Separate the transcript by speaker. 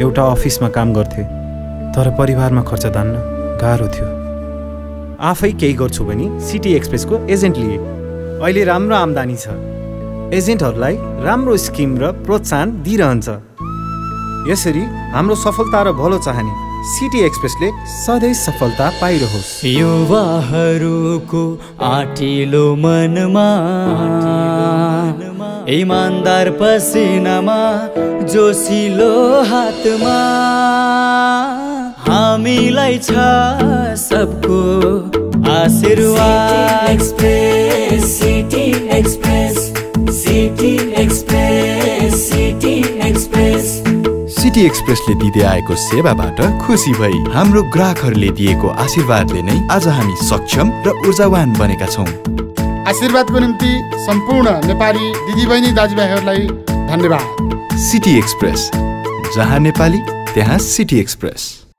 Speaker 1: एउटा अफिसमा काम गर्थे तर परिवारमा खर्च दान्न गाह्रो थियो। आफै केही गर्छु भने सिटी एक्सप्रेसको एजेन्ट लिए। अहिले राम्रो आम्दानी छ। एजेन्टहरूलाई राम्रो स्किम र प्रोत्साहन दिइरहन्छ। यसरी हाम्रो सफलता र भलो चाहने सिटी एक्सप्रेसले सधैँ सफलता पाइरहोस्।
Speaker 2: युवाहरूको आटिलो मनमा इमान्दार पसिनामा जोसिलो हातमा। हामीलाई छ सबको आशीर्वाद।
Speaker 3: Express City Express City Express City Express.
Speaker 4: City एक्सप्रेसले दिँदै आएको सेवाबाट खुसी भई हाम्रो ग्राहकहरूले दिएको आशीर्वादले नै आज हामी सक्षम र ऊर्जावान बनेका छौँ।
Speaker 5: आशीर्वादको निम्ति सम्पूर्ण नेपाली दिदीबहिनी दाजुभाइहरूलाई धन्यवाद।
Speaker 4: City Express. जहाँ नेपाली त्यहाँ सिटी एक्सप्रेस।